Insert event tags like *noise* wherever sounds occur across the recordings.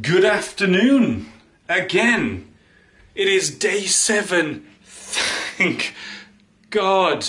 Good afternoon again. It is day seven. Thank God.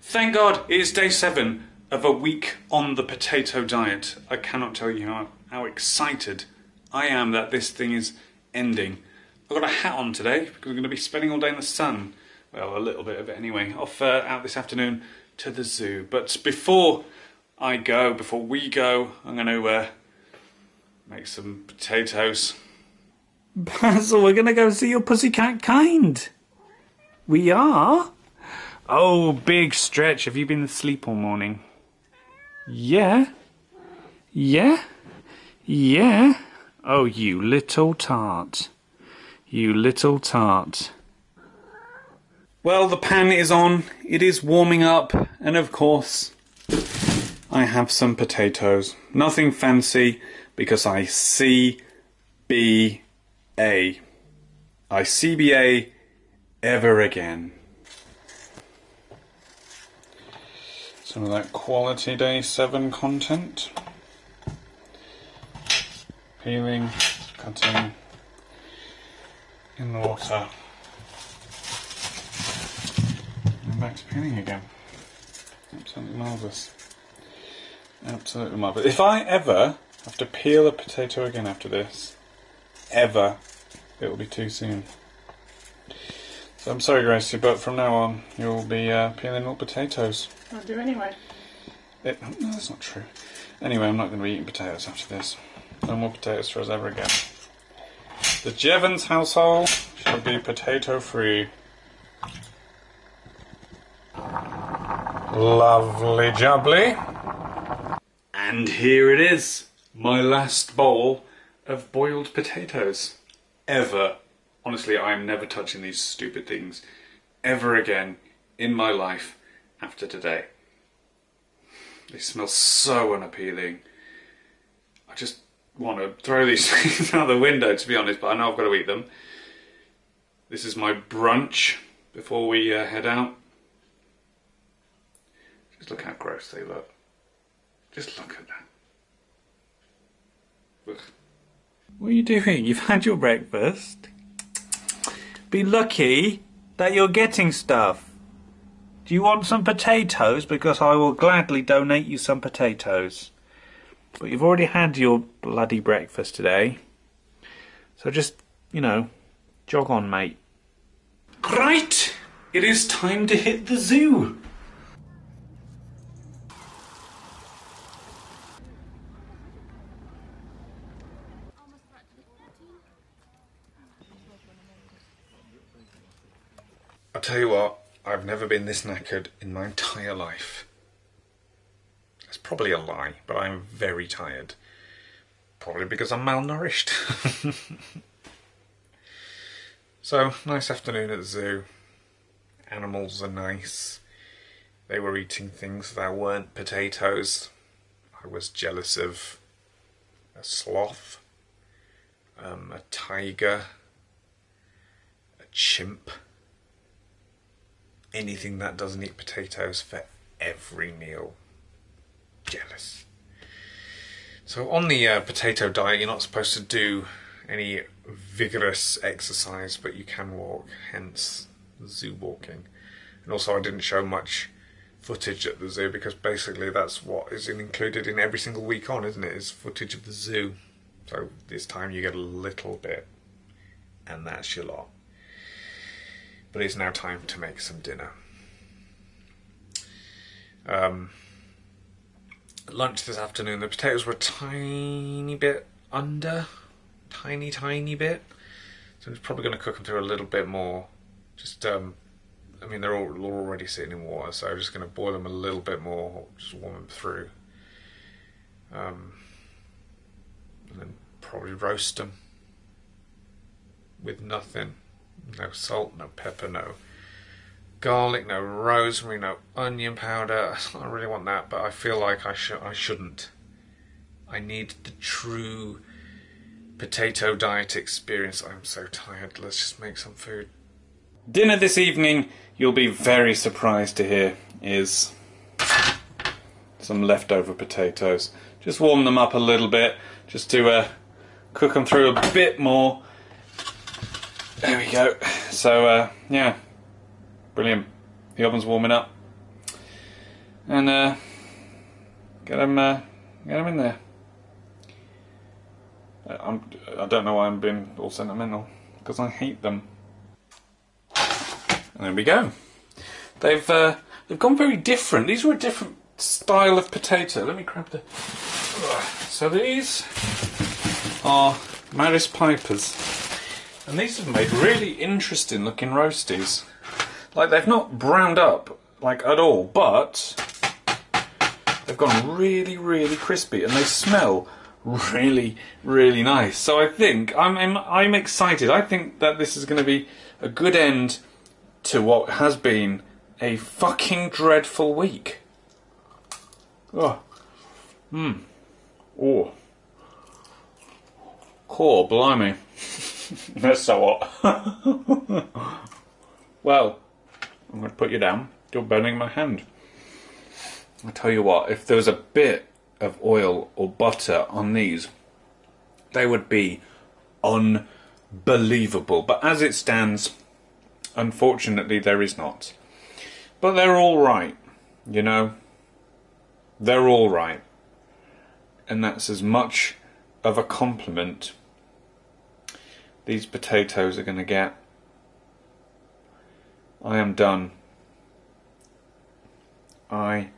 Thank God it is day seven of a week on the potato diet. I cannot tell you how, how excited I am that this thing is ending. I've got a hat on today because I'm going to be spending all day in the sun. Well, a little bit of it anyway. Off uh, out this afternoon to the zoo. But before I go, before we go, I'm going to uh, make some potatoes. *laughs* Basil, we're going to go see your pussycat kind. We are? Oh, big stretch. Have you been asleep all morning? Yeah? Yeah? Yeah? Oh, you little tart. You little tart. Well, the pan is on, it is warming up, and of course, I have some potatoes. Nothing fancy because I CBA. I CBA ever again. Some of that quality day 7 content. Peeling, cutting in the water. And back to peeling again. Absolutely marvellous. Absolutely marvellous. If I ever have to peel a potato again after this, ever, it will be too soon. So I'm sorry, Gracie, but from now on, you'll be uh, peeling all potatoes. I'll do anyway. It, no, that's not true. Anyway, I'm not going to be eating potatoes after this. No more potatoes for us ever again. The Jeavons household shall be potato free. Lovely jubbly. And here it is, my last bowl of boiled potatoes. Ever. Honestly, I am never touching these stupid things ever again in my life after today. They smell so unappealing. I just want to throw these *laughs* things out the window, to be honest, but I know I've got to eat them. This is my brunch before we uh, head out. Just look how gross they look. Just look at that. What are you doing? You've had your breakfast. Be lucky that you're getting stuff. Do you want some potatoes? Because I will gladly donate you some potatoes. But you've already had your bloody breakfast today. So just, you know, jog on, mate. Right! It is time to hit the zoo! I'll tell you what, I've never been this knackered in my entire life. It's probably a lie, but I'm very tired. Probably because I'm malnourished. *laughs* so, nice afternoon at the zoo. Animals are nice. They were eating things that weren't potatoes. I was jealous of a sloth, um, a tiger, a chimp anything that doesn't eat potatoes for every meal. Jealous. So, on the uh, potato diet, you're not supposed to do any vigorous exercise, but you can walk, hence zoo walking. And also, I didn't show much footage at the zoo because basically that's what is included in every single week on, isn't it? Is footage of the zoo. So, this time you get a little bit, and that's your lot but it's now time to make some dinner. Um, lunch this afternoon, the potatoes were a tiny bit under, tiny, tiny bit. So I'm probably going to cook them through a little bit more. Just, um, I mean, they're all already sitting in water, so I'm just going to boil them a little bit more, just warm them through. Um, and then probably roast them with nothing. No salt, no pepper, no garlic, no rosemary, no onion powder. *laughs* I really want that, but I feel like I should I shouldn't. I need the true potato diet experience. I'm so tired. Let's just make some food. Dinner this evening, you'll be very surprised to hear, is some leftover potatoes. Just warm them up a little bit, just to uh, cook them through a bit more. There we go. So uh, yeah, brilliant. The oven's warming up, and uh, get them uh, get them in there. Uh, I'm, I don't know why I'm being all sentimental because I hate them. And there we go. They've uh, they've gone very different. These were a different style of potato. Let me grab the. So these are Maris Pipers, and these have made really interesting looking roasties. Like they've not browned up like at all, but they've gone really, really crispy, and they smell really, really nice. So I think I'm, I'm, I'm excited. I think that this is going to be a good end to what has been a fucking dreadful week. Oh, hmm, oh, core, blimey, *laughs* *laughs* so hot. *laughs* well, I'm going to put you down. You're burning my hand. I tell you what, if there was a bit of oil or butter on these, they would be unbelievable. But as it stands, unfortunately, there is not. But they're all right, you know. They're all right. And that's as much of a compliment these potatoes are going to get. I am done. I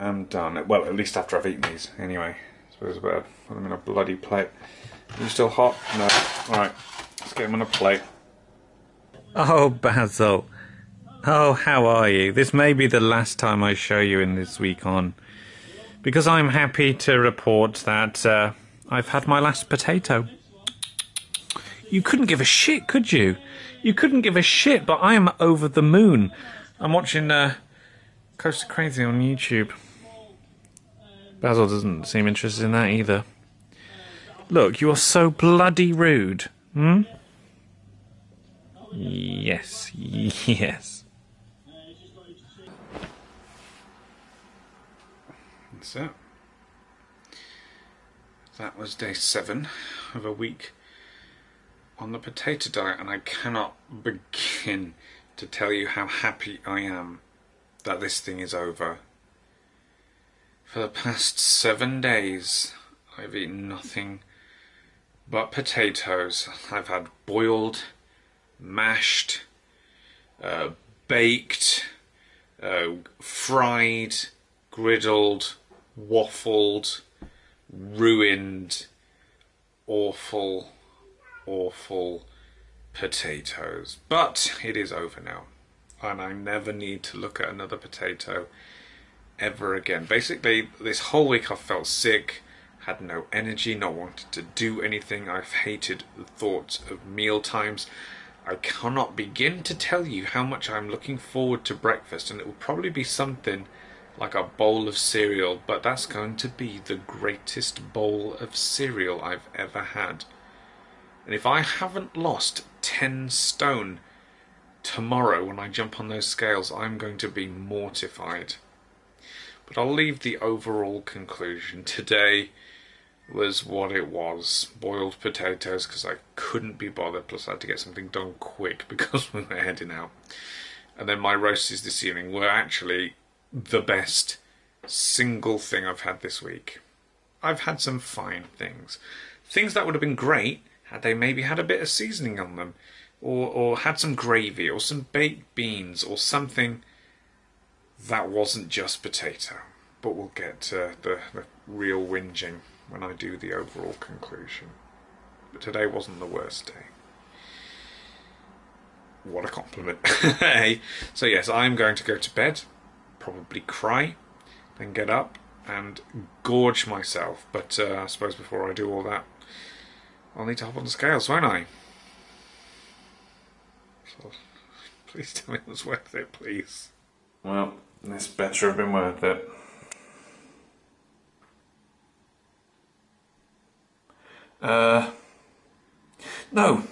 am done. Well, at least after I've eaten these, anyway. I suppose I better put them in a bloody plate. Are you still hot? No. Alright, let's get them on a plate. Oh, Basil. Oh, how are you? This may be the last time I show you in this week on. Because I'm happy to report that uh, I've had my last potato. You couldn't give a shit, could you? You couldn't give a shit, but I am over the moon. I'm watching uh, Coaster Crazy on YouTube. Basil doesn't seem interested in that either. Look, you are so bloody rude. Hmm? Yes, *laughs* yes. So, that was day seven of a week on the potato diet, and I cannot begin to tell you how happy I am that this thing is over. For the past seven days, I've eaten nothing but potatoes. I've had boiled, mashed, uh, baked, uh, fried, griddled, waffled, ruined, awful, awful potatoes. But it is over now, and I never need to look at another potato ever again. Basically, this whole week I've felt sick, had no energy, not wanted to do anything. I've hated the thoughts of meal times. I cannot begin to tell you how much I'm looking forward to breakfast, and it will probably be something like a bowl of cereal, but that's going to be the greatest bowl of cereal I've ever had. And if I haven't lost 10 stone tomorrow when I jump on those scales, I'm going to be mortified. But I'll leave the overall conclusion. Today was what it was boiled potatoes because I couldn't be bothered, plus I had to get something done quick *laughs* because we were heading out. And then my roasties this evening were actually the best single thing I've had this week. I've had some fine things. Things that would have been great had they maybe had a bit of seasoning on them, or, or had some gravy, or some baked beans, or something that wasn't just potato. But we'll get to the, the real whinging when I do the overall conclusion. But today wasn't the worst day. What a compliment. *laughs* hey. So, yes, I'm going to go to bed, probably cry, then get up and gorge myself. But uh, I suppose before I do all that, I'll need to hop on the scales, won't I? So, please tell me it was worth it, please. Well, this better have been worth it. Uh, no,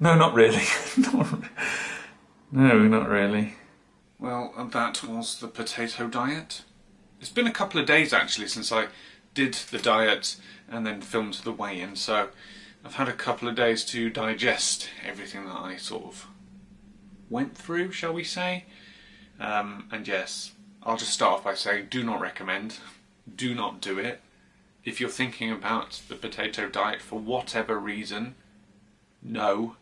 no, not really. *laughs* no, not really. Well, that was the potato diet. It's been a couple of days actually since I did the diet, and then filmed the weigh-in. So I've had a couple of days to digest everything that I sort of went through, shall we say. Um, and yes, I'll just start off by saying do not recommend, do not do it. If you're thinking about the potato diet for whatever reason, no.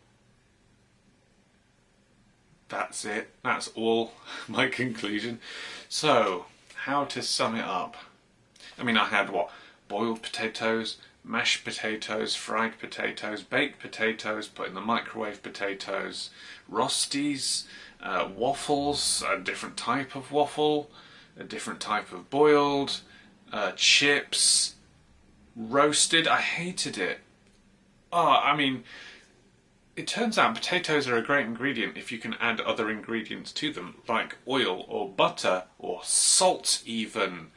That's it. That's all *laughs* my conclusion. So, how to sum it up? I mean, I had what? Boiled potatoes, mashed potatoes, fried potatoes, baked potatoes, put in the microwave potatoes, rosties, uh, waffles, a different type of waffle, a different type of boiled, uh, chips, roasted. I hated it. Oh, I mean, it turns out potatoes are a great ingredient if you can add other ingredients to them, like oil or butter or salt, even.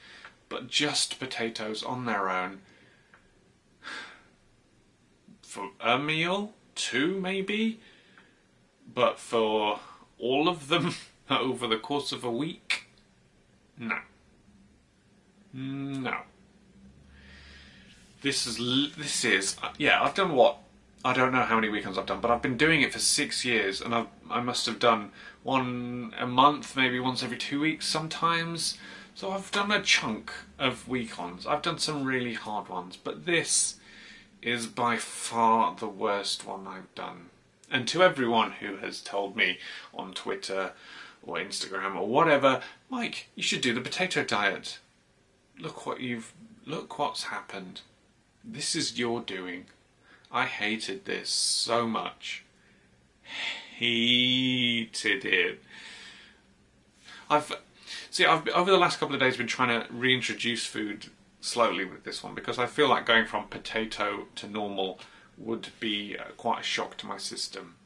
But just potatoes on their own for a meal, two maybe, but for all of them *laughs* over the course of a week, no. No. This is this is uh, yeah. I've done what I don't know how many week ons I've done, but I've been doing it for six years, and I've I must have done one a month, maybe once every two weeks sometimes. So I've done a chunk of week ons. I've done some really hard ones, but this is by far the worst one I've done. And to everyone who has told me on Twitter or Instagram or whatever, Mike, you should do the potato diet. Look what you've look what's happened. This is your doing. I hated this so much. Hated it. I've see I've over the last couple of days been trying to reintroduce food slowly with this one because I feel like going from potato to normal would be uh, quite a shock to my system.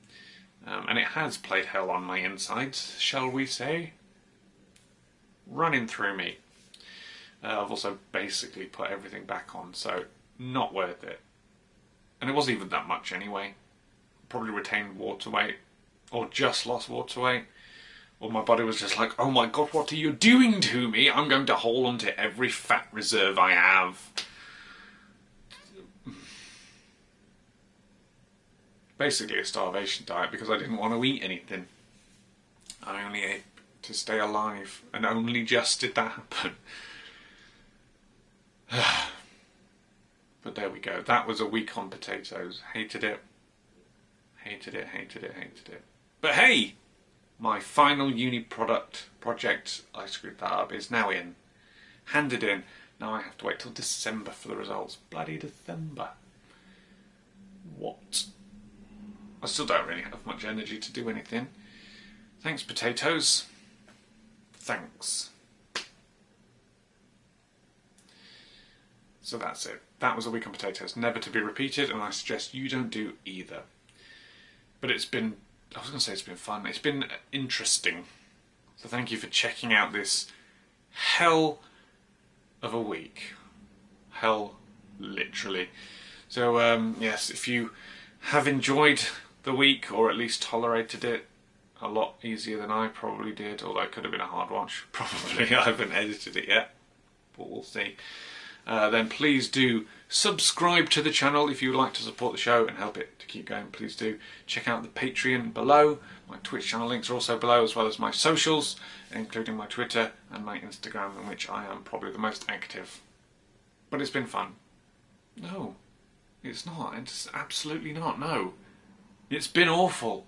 Um, and it has played hell on my insides, shall we say. Running through me. Uh, I've also basically put everything back on, so not worth it. And it wasn't even that much anyway. Probably retained water weight, or just lost water weight. Or my body was just like, oh my god, what are you doing to me? I'm going to hold on to every fat reserve I have. Basically a starvation diet because I didn't want to eat anything. I only ate to stay alive, and only just did that happen. *sighs* but there we go. That was a week on potatoes. Hated it. Hated it, hated it, hated it. But hey, my final uni product project, I screwed that up, is now in. Handed in. Now I have to wait till December for the results. Bloody December. What? I still don't really have much energy to do anything. Thanks, potatoes. Thanks. So that's it. That was a week on potatoes. Never to be repeated, and I suggest you don't do either. But it's been I was going to say it's been fun. It's been interesting. So thank you for checking out this hell of a week. Hell, literally. So um, yes, if you have enjoyed the week or at least tolerated it a lot easier than I probably did, although it could have been a hard watch. *laughs* Probably I haven't edited it yet, but we'll see. Uh, then please do subscribe to the channel if you would like to support the show and help it to keep going. Please do check out the Patreon below. My Twitch channel links are also below, as well as my socials, including my Twitter and my Instagram, in which I am probably the most active. But it's been fun. No, it's not. It's absolutely not. No, it's been awful.